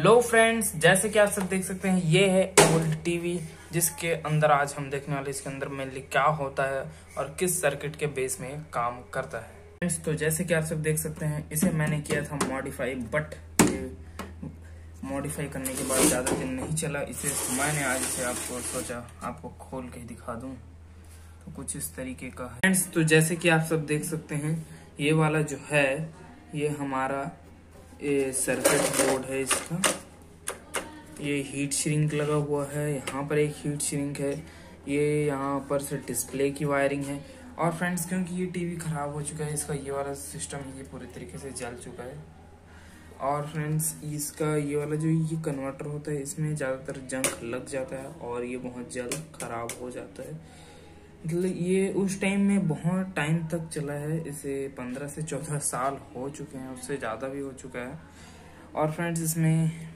Hello friends जैसे कि आप सब देख सकते हैं, ये है ओल्ड टीवी जिसके अंदर आज हम देखने वाले इसके अंदर मेनली क्या होता है और किस सर्किट के बेस में काम करता है। फ्रेंड्स तो जैसे कि आप सब देख सकते हैं, इसे मैंने किया था मॉडिफाई बट मॉडिफाई करने के बाद ज़्यादा दिन नहीं चला। इसे मैंने आज से आपको सोचा, आपको खोल के दिखा दूँ। तो कुछ इस तरीके का फ्रेंड्स तो जैसे कि आप सब देख सकते हैं, ये वाला जो है, ये हमारा ये सर्किट बोर्ड है इसका। ये हीट श्रिंक लगा हुआ है। यहाँ पर एक हीट श्रिंक है। ये यहाँ पर से डिस्प्ले की वायरिंग है। और फ्रेंड्स क्योंकि ये टीवी खराब हो चुका है, इसका ये वाला सिस्टम ये पूरे तरीके से जल चुका है। और फ्रेंड्स इसका ये वाला जो ये कन्वर्टर होता है, इसमें ज़्यादातर जंक लग जाता है और ये बहुत जल्द खराब हो जाता है। मतलब ये उस टाइम में बहुत टाइम तक चला है, इसे पंद्रह से चौदह साल हो चुके हैं, उससे ज़्यादा भी हो चुका है। और फ्रेंड्स इसमें